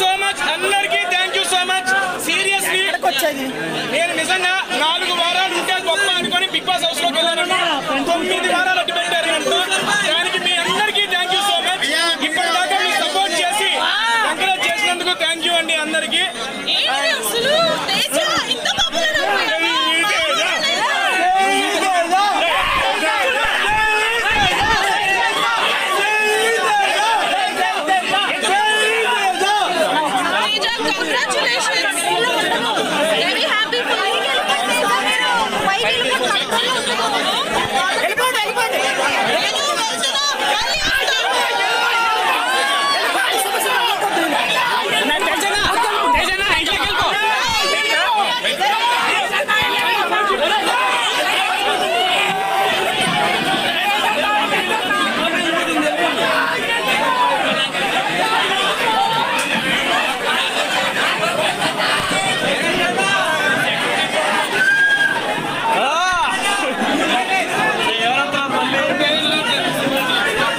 So much. అందరికి thank you so much seriously నేను నిజంగా నాలుగు వారాలు ఉంటే గొప్ప అనుకుని బిగ్ బాస్ హౌస్లోకి వెళ్ళాను. తొమ్మిది వారాలు అడ్డు పెట్టారు దానికి మీ అందరికీ థ్యాంక్ యూ సో మచ్ ఇప్పటిదాకా మీరు సపోర్ట్ చేసి ఎంకరేజ్ చేసినందుకు థ్యాంక్ యూ అండి అందరికీ. Congratulations!